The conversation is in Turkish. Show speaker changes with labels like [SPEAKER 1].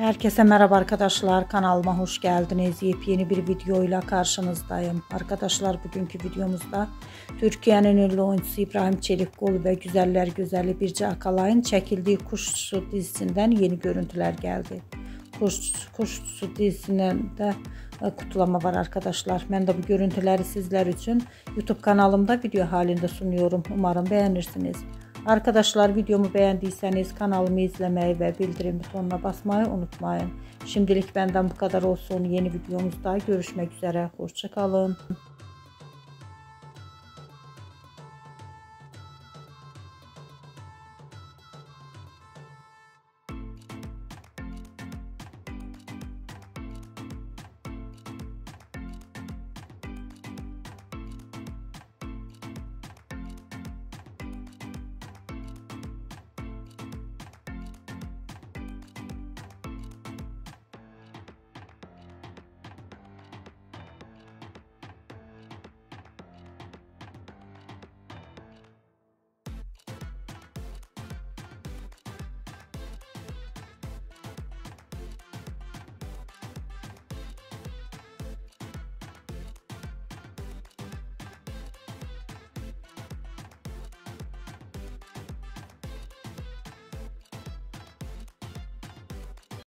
[SPEAKER 1] Herkese merhaba arkadaşlar kanalıma hoş geldiniz. Yepyeni bir videoyla karşınızdayım. Arkadaşlar bugünkü videomuzda Türkiye'nin ünlü oyuncusu İbrahim Çelikkol ve Güzeller Güzeli Birce Akalay'ın çekildiği Kuşsu dizisinden yeni görüntüler geldi. Kuş, Kuşsu dizisinden de e, kutlama var arkadaşlar. Ben de bu görüntüleri sizler için YouTube kanalımda video halinde sunuyorum. Umarım beğenirsiniz. Arkadaşlar videomu bəyəndiysəniz kanalımı izləməyi və bildirim butonuna basmayı unutmayın. Şimdilik bəndən bu qədər olsun. Yeni videomuzda görüşmək üzrə. Xoşça qalın.